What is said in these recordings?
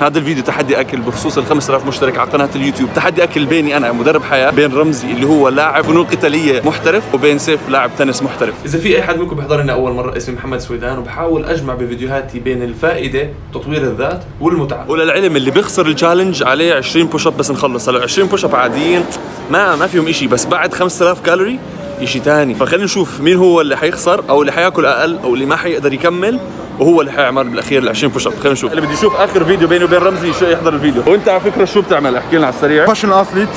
هذا الفيديو تحدي أكل بخصوص ال 5000 مشترك على قناة اليوتيوب. تحدي أكل بيني أنا مدرب حياة بين رمزي اللي هو لاعب فنون قتالية محترف وبين سيف لاعب تنس محترف. إذا في أي حد منكم بيحضر لنا أول مرة اسمي محمد سويدان وبحاول أجمع بفيديوهاتي بين الفائدة تطوير الذات والمتعة. وللعلم اللي بيخسر ال challenge عليه 20 push up بس نخلص. هلا 20 push up عاديين ما ما فيهم شيء بس بعد 5000 كالوري شيء ثاني فخلينا نشوف مين هو اللي حيخسر أو اللي حياكل أقل أو اللي ما حيقدر يكمل. وهو اللي حيعمل بالأخير ال 20 push up خلينا نشوف. اللي بده يشوف آخر فيديو بيني وبين رمزي يروح يحضر الفيديو. وانت على فكرة شو بتعمل؟ احكي لنا على السريع. professional athlete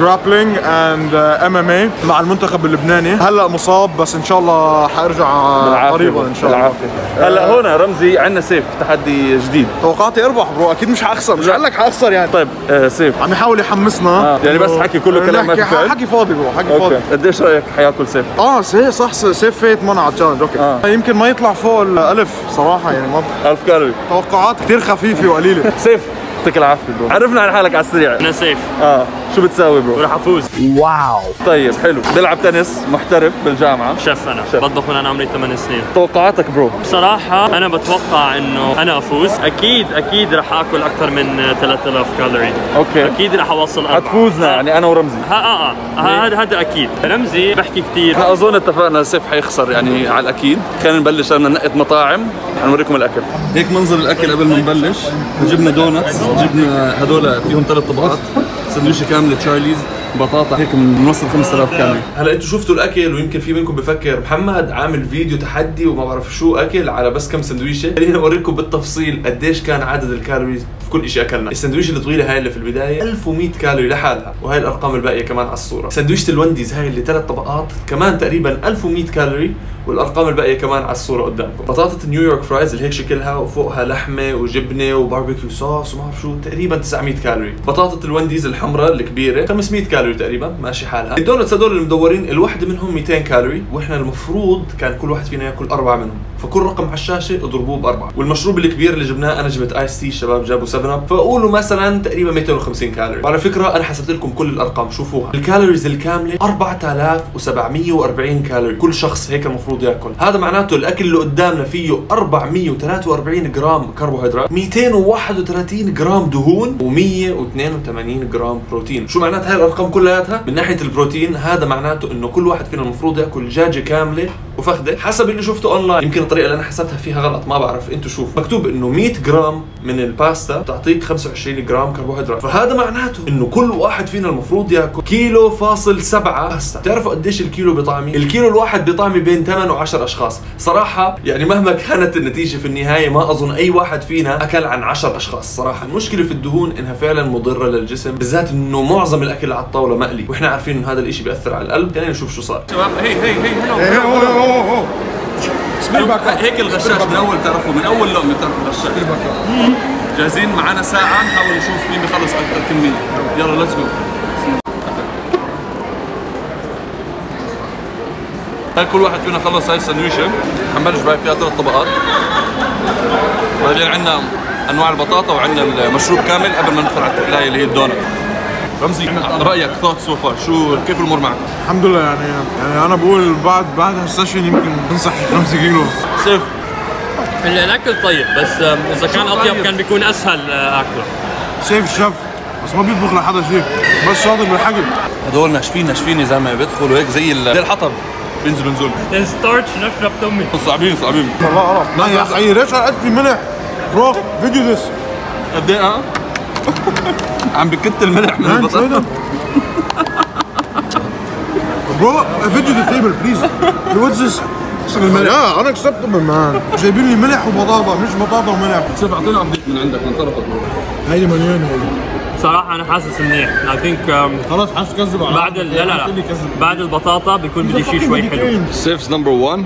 grappling and MMA مع المنتخب اللبناني. هلأ مصاب بس إن شاء الله حأرجع قريبا إن شاء الله. بالعافية. هلأ هون رمزي عندنا سيف تحدي جديد. توقعاتي أربح bro أكيد مش حأخسر مش قال لك حأخسر يعني. طيب آه سيف عم يحاول يحمسنا. آه، يعني بس حكي كله كلام ما في؟ حكي فاضي bro حكي okay. فاضي قديش رأيك حياكل سيف آه سي صح سيف فيت منع على ال challenge okay. آه. يمكن ما يطلع فوق الالف صراحة يعني ما 1000 كالوري. توقعات كثير خفيفة وقليلة. سيف. يعطيك العافية عرفنا عن حالك على السريع. أنا سيف. آه. شو بتساوي bro وراح أفوز. طيب حلو. بيلعب تنس محترف بالجامعة. شيف أنا. شيف. بطبخ من أنا عمري 8 سنين. توقعاتك bro بصراحة أنا بتوقع إنه أنا أفوز. أكيد أكيد رح آكل أكثر من 3000 calorie okay. أكيد رح أوصل أربعة. حتفوزنا يعني أنا ورمزي. ها آه ها- هذا هذا أكيد. رمزي بحكي كثير أظن اتفقنا سيف حيخسر يعني على الأكيد. خلينا نبلش بدنا ننقط مطاعم. حنوريكم الأكل. هيك منظر الأكل قبل ما نبلش. جبنا donuts جبنا هدول فيهم ثلاث طبقات. سندويشه كامله تشارليز بطاطا هيك من وصل 5000 كالوري هلا أنتم شفتوا الأكل ويمكن في منكم بفكر محمد عامل فيديو تحدي وما بعرف شو أكل على بس كم سندويشة. خليني أوريكم بالتفصيل قديش كان عدد ال calories في كل شيء أكلنا. السندويشة الطويلة هاي اللي في البداية 1100 كالوري لحالها وهي الأرقام الباقية كمان على الصورة. سندويشة الونديز هاي اللي ثلاث طبقات كمان تقريبا 1100 كالوري والأرقام الباقية كمان على الصورة قدامكم. بطاطا نيويورك فرايز اللي هيك شكلها وفوقها لحمة وجبنة و barbecue sauce وما بعرف شو تقريبا 900 كالوري. بطاطا الونديز الحمراء الكبيرة 500 كالوري تقريبا ماشي حالها. ال donuts هدول المدورين الوحده منهم 200 كالوري وإحنا المفروض كان كل واحد فينا يأكل أربعة منهم. فكل رقم على الشاشة اضربوه بأربعة. والمشروب الكبير اللي جبناه أنا جبت iced tea الشباب جابوا 7 أب. فقولوا مثلا تقريبا 250 كالوري. وعلى فكرة أنا حسبت لكم كل الأرقام شوفوها. ال calories الكاملة 4740 كالوري. كل شخص هيك المفروض ياكل هذا معناته الأكل اللي قدامنا فيه 443 جرام كربوهيدرات 231 جرام دهون و182 جرام بروتين. شو معنات هاي الأرقام كلياتها؟ من ناحية البروتين هذا معناته إنه كل واحد فينا المفروض يأكل دجاجه كاملة وفخدة. حسب اللي شفته اونلاين يمكن الطريقة اللي أنا حسبتها فيها غلط ما بعرف. أنتم شوفوا مكتوب إنه 100 جرام من الباستا بتعطيك 25 جرام كربوهيدرات. فهذا معناته إنه كل واحد فينا المفروض يأكل كيلو فاصل سبعة باستا. بتعرفوا قديش الكيلو بطعمي؟ الكيلو الواحد بطعمي بين 8 و10 أشخاص. صراحة يعني مهما كانت النتيجة في النهاية ما أظن أي واحد فينا أكل عن 10 أشخاص. صراحة المشكلة في الدهون إنها فعلا مضرة للجسم بالذات إنه معظم الأكل على الطاولة مقلي وإحنا عارفين إنه هذا الإشي بيأثر على القلب. خلينا نشوف شو صار. شباب هي هي هي hello هيك الغشاش من أول تعرفوا من أول لقمه تعرفوا الغشاش. جاهزين؟ معنا ساعة. نحاول نشوف مين بيخلص أكثر كمية. يلا let's go هاي كل واحد فينا خلص هاي السندويشه حنبلش بقى فيها ثلاث طبقات. بعدين عندنا أنواع البطاطا وعندنا المشروب كامل قبل ما ندخل على التقلايه اللي هي الدونت رمزي رأيك thoughts so far شو كيف الأمور معك؟ الحمد لله يعني يعني أنا بقول بعد بعد هالسيشن يمكن بنصح 5 كيلو. سيف. الأكل طيب بس إذا كان أطيب كان بيكون أسهل آه، أكله. سيف الشيف بس ما بيطبخ لحدا شيء بس شاطر بالحكي هدول ناشفين ناشفين يا زلمه بيدخلوا هيك زي ال- زي الحطب. بينزلوا نزول ستارتش نشرب تمي صعبين صعبين. والله قرف لا يا أخي ليش قد في ملح برو فيديو ذس قد إيه؟ آه؟ عم بكت الملح من شو البطاطا؟ برو فيديو ذا تيبل بليز واتس ذس لا أنا اكسبتبل مان جايبين لي ملح وبطاطا مش بطاطا وملح سيف اعطينا ابديت من عندك من طرفك. هيدي مليانه هيدي. صراحة أنا حاسس منيح I think um, خلاص حاسس كذب على بعد ال- لا لا لا. بعد البطاطا بيكون بدي شيء شوي حلو. one.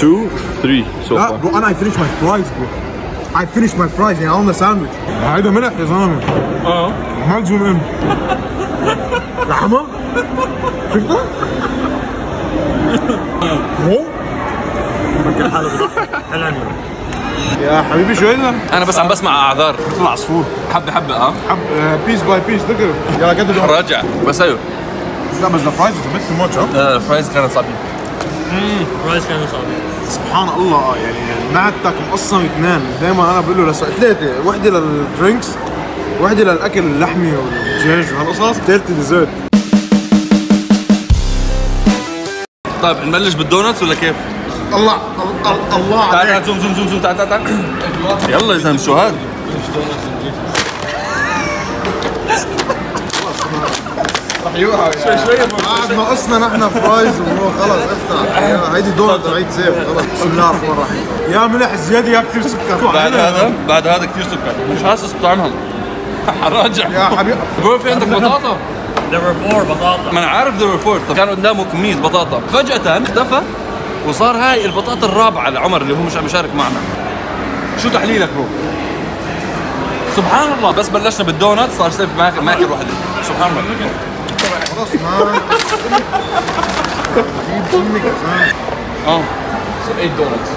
Two three so لا far. برو أنا اي فينيش ماي فرايز برو اي فينيش ماي فرايز يعني اون ذا ساندويتش هيدا ملح يا زلمة. آه. ما تزوم ان لحمة؟ شفتها؟ هو؟ فكر حلو يا حبيبي شو هيدا؟ أنا بس عم بسمع أعذار. مثل عصفور. حبة حبة آه. حب بيس باي بيس ذكر يلا قد راجع. بس أيوه. لا بس ذا فرايز از بيت تو ماتش لا الفرايز كانت صعبين. رايس كانوا صعبين. سبحان الله يعني معدتك مقسم اثنين. دائما أنا بقول له ثلاثة وحدة للدرينكس وحدة للأكل اللحمي والدجاج وهالقصص. ثالثه dessert طيب نبلش بال donuts ولا كيف؟ الله الله الله. تعال zoom zoom zoom zoom. تعال تعال تعال. يلا يا زلمه شو هاد؟ شوي شوي قاعد ناقصنا نحن fries وهو خلص افتح. هيدي دونت عيد سيف. خلص بسم الله الرحمن الرحيم. يا ملح زياده يا كثير سكر. بعد هذا بعد هذا كثير سكر. مش حاسس بطعمها. حراجع يا حبيبي في عندك بطاطا؟ There were four بطاطا. ما أنا عارف the four طب كان قدامه كميه بطاطا. فجأة اختفى. وصار هاي البطاطا الرابعة لعمر اللي هو مش عم يشارك معنا. شو تحليلك bro سبحان الله. بس بلشنا بالدونات صار سيف ماكل ماكل وحده. سبحان الله. خلص ما جيب أمك يا زلمه آه. So eight donuts.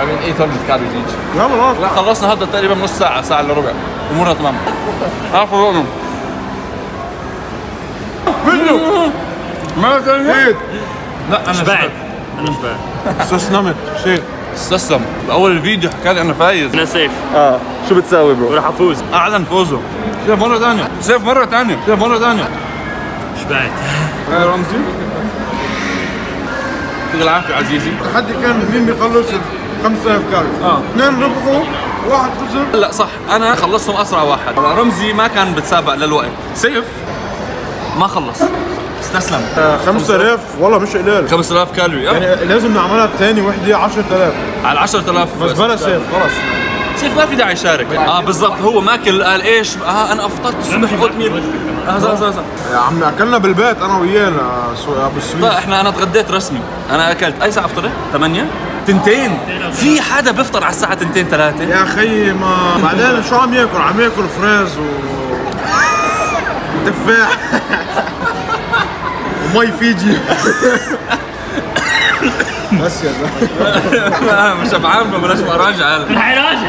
I mean 800 calories each. يلا لا خلصنا هذا تقريبا نص ساعة ساعة إلا ربع. أمورنا تمام. آخر رقم ما زيد لا أنا شبعت أنا شبعت استسلمت شيء استسلم بأول الفيديو حكى لي أنا فايز. أنا سيف آه شو بتساوي bro؟ وراح أفوز. أعلن فوزه. سيف مرة ثانية. سيف مرة ثانية. سيف مرة ثانية. شبعت يا رمزي. يعطيك العافية عزيزي. التحدي كان مين بيخلص ال 5000 كاري آه. اثنين ربحوا واحد خسر. لا صح. أنا خلصتهم أسرع واحد. رمزي ما كان بتسابق للوقت. سيف؟ ما خلص. استسلم 5000 والله مش قليل. 5000 كالوري. آه. يعني لازم نعملها الثاني وحدة 10000 على 10000 بس بلا سيف خلص. سيف ما في داعي يشارك. آه بالضبط. هو ماكل قال إيش آه أنا أفطرت الصبح قلت مين آه زا زا يا عمي أكلنا بالبيت أنا وياه أبو طيب السويس إحنا أنا تغديت رسمي. أنا أكلت. أي ساعة افطرت 8 تنتين. في حدا بيفطر على الساعة تنتين ثلاثة يا خيي ما بعدين شو عم ياكل؟ عم ياكل فريز و تفاح. ومي فيجي بس يا زلمة. مش شبعان فبلاش اراجع هلا حيراجع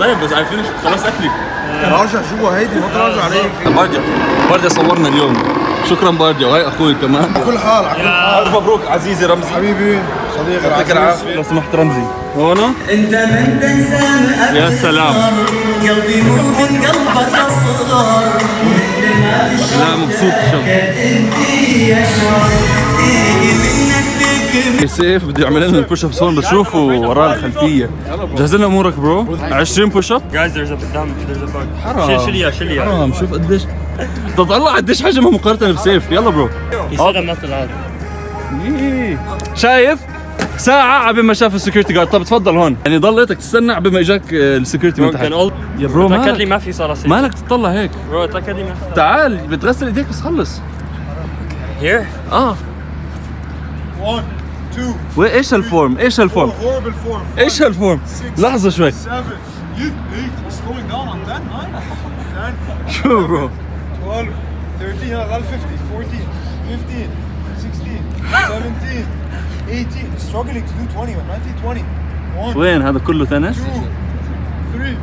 طيب بس عارفين خلاص أكلي. راجع شو هيدي ما تراجع عليك. بارديا بارديا صورنا اليوم. شكرا بارديا وهي أخوي كمان. كل حال على كل حال. الف مبروك عزيزي رمزي. حبيبي صديقي يعطيك العزيز. العافية. لو سمحت رمزي. هون؟ أنت من تنسى يا سلام. قلبي مو من قلبك أصغر. لا مبسوط تيجي منك فكر سيف بده يعمل لنا ال push-ups هون بس شوفوا وراه الخلفية. جهز لنا أمورك bro 20 push-up Guys there's a damn there's a bug. حرام. شيل اياه شيل اياه حرام شوف قديش. تطلع قديش حجمها مقارنة بسيف يلا bro يصير مثل هذا شايف؟ ساعة عبين ما شاف ال security guard طب تفضل هون. يعني ضليتك تستنى عبين ما إجاك آه، ال security من تحت. يا bro تاكد لي مالك ما في صراصير مالك تطلع هيك؟ bro تاكد لي ما في تعال بتغسل إيديك بس خلص. here آه. 1 2 وايش هال form إيش هال form إيش هال form لحظة شوي. 7 you 8 slowing down on 10 9 10 شو bro؟ 12 13 يلا غال 50 14 15 16 17 18 struggling to do 20 man. 20 20 1 وين هذا كله تنس؟ 2 3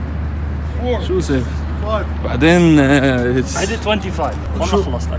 4 شو سيف؟ 5 بعدين آه، did 25 والله خلصت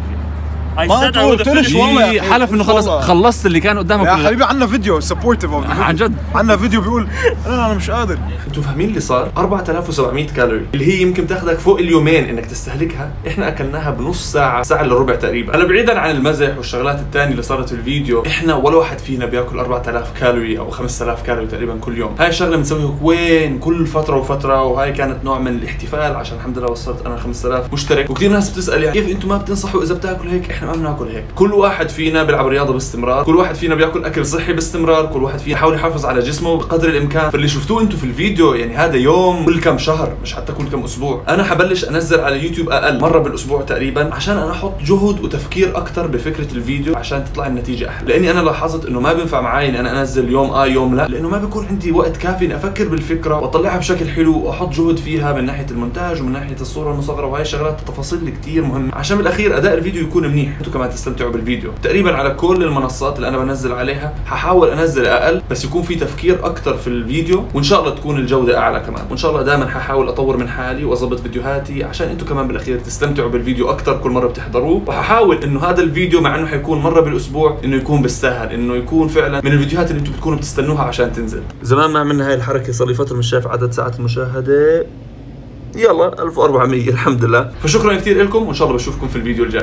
ما said I would قلت ليش والله في حلف إنه خلص. خلصت اللي كان قدامك يا. حبيبي عندنا فيديو sportive عن جد؟ عندنا فيديو بيقول أنا أنا مش قادر. أنتوا فاهمين اللي صار؟ 4700 كالوري اللي هي يمكن تاخذك فوق اليومين إنك تستهلكها. إحنا أكلناها بنص ساعة ساعة إلا ربع تقريبا. هلا بعيدا عن المزح والشغلات الثانية اللي صارت في الفيديو. إحنا ولا واحد فينا بياكل 4000 كالوري أو 5000 كالوري تقريبا كل يوم. هاي الشغلة بنسويها وين؟ كل فترة وفترة وهاي كانت نوع من الاحتفال عشان الحمد لله وصلت أنا 5000 مشترك. وكثير ناس بتسأل يعني كيف أنتم ما بتنصحوا إذا بتاكل هيك؟ إحنا ما بناكل هيك. كل واحد فينا بيلعب رياضة باستمرار. كل واحد فينا بياكل أكل صحي باستمرار. كل واحد فينا يحاول يحافظ على جسمه بقدر الإمكان. فاللي شفتوه أنتم في الفيديو يعني هذا يوم كل كم شهر مش حتى كل كم أسبوع. أنا حبلش أنزل على يوتيوب أقل مرة بالأسبوع تقريبا عشان أنا أحط جهد وتفكير أكثر بفكرة الفيديو عشان تطلع النتيجة أحلى. لأني أنا لاحظت إنه ما بينفع معي اني أنا أنزل يوم آه يوم لا. لأنه ما بيكون عندي وقت كافي إني أفكر بالفكرة وأطلعها بشكل حلو وأحط جهد فيها من ناحية المونتاج ومن ناحية الصورة المصغرة. وهي الشغلات التفاصيل كثير مهمة. عشان بالأخير أداء الفيديو يكون منيح. أنتم كمان تستمتعوا بالفيديو. تقريبا على كل المنصات اللي أنا بنزل عليها ححاول أنزل أقل بس يكون في تفكير أكثر في الفيديو وإن شاء الله تكون الجودة أعلى كمان. وإن شاء الله دائما ححاول أطور من حالي وأظبط فيديوهاتي عشان أنتم كمان بالأخير تستمتعوا بالفيديو أكثر كل مرة بتحضروه. وححاول إنه هذا الفيديو مع إنه حيكون مرة بالأسبوع إنه يكون بالسهل إنه يكون فعلا من الفيديوهات اللي أنتم بتكونوا بتستنوها عشان تنزل. زمان ما عملنا هاي الحركة صار لي فترة مش شايف عدد ساعات المشاهدة. يلا 1400 الحمد لله. فشكرا كثير لكم وإن شاء الله بشوفكم في الفيديو الجاي.